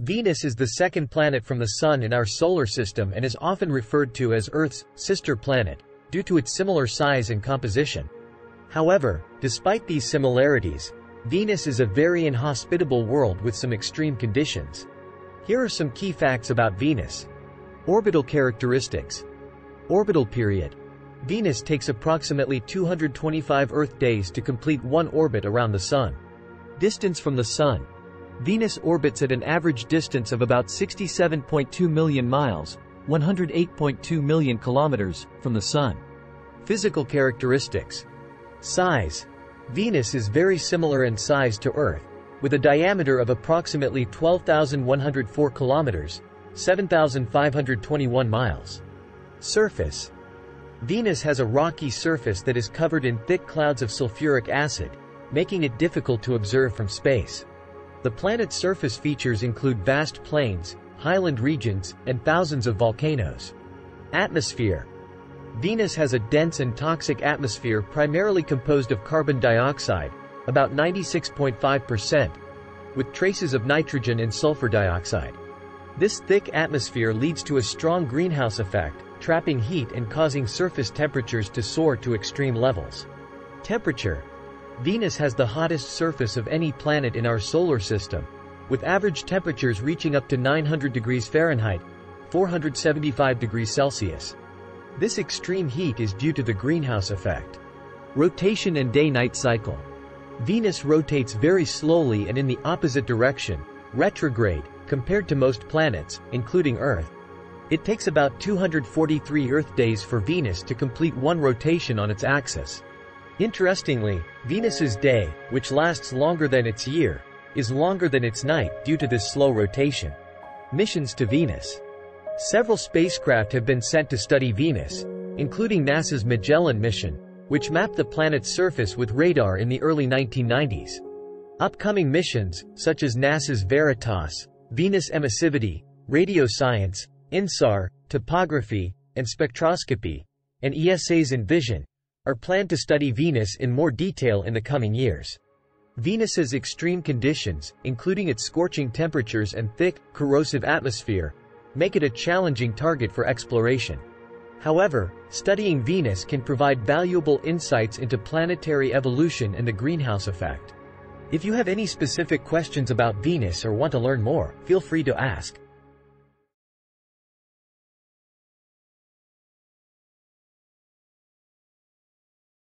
Venus is the second planet from the Sun in our solar system and is often referred to as Earth's sister planet, due to its similar size and composition. However, despite these similarities, Venus is a very inhospitable world with some extreme conditions. Here are some key facts about Venus. Orbital characteristics. Orbital period. Venus takes approximately 225 Earth days to complete one orbit around the Sun. Distance from the Sun. Venus orbits at an average distance of about 67.2 million miles, 108.2 million kilometers, from the Sun. Physical characteristics. Size. Venus is very similar in size to Earth, with a diameter of approximately 12,104 kilometers, 7,521 miles. Surface. Venus has a rocky surface that is covered in thick clouds of sulfuric acid, making it difficult to observe from space. The planet's surface features include vast plains, highland regions, and thousands of volcanoes. Atmosphere. Venus has a dense and toxic atmosphere primarily composed of carbon dioxide, about 96.5%, with traces of nitrogen and sulfur dioxide. This thick atmosphere leads to a strong greenhouse effect, trapping heat and causing surface temperatures to soar to extreme levels. Temperature. Venus has the hottest surface of any planet in our solar system, with average temperatures reaching up to 900 degrees Fahrenheit, 475 degrees Celsius. This extreme heat is due to the greenhouse effect. Rotation and day-night cycle. Venus rotates very slowly and in the opposite direction, retrograde, compared to most planets, including Earth. It takes about 243 Earth days for Venus to complete one rotation on its axis. Interestingly, Venus's day, which lasts longer than its year, is longer than its night due to this slow rotation. Missions to Venus. Several spacecraft have been sent to study Venus, including NASA's Magellan mission, which mapped the planet's surface with radar in the early 1990s. Upcoming missions, such as NASA's Veritas, Venus Emissivity, Radio Science, INSAR, Topography, and Spectroscopy, and ESA's Envision, are planned to study Venus in more detail in the coming years. Venus's extreme conditions, including its scorching temperatures and thick, corrosive atmosphere, make it a challenging target for exploration. However, studying Venus can provide valuable insights into planetary evolution and the greenhouse effect. If you have any specific questions about Venus or want to learn more, feel free to ask.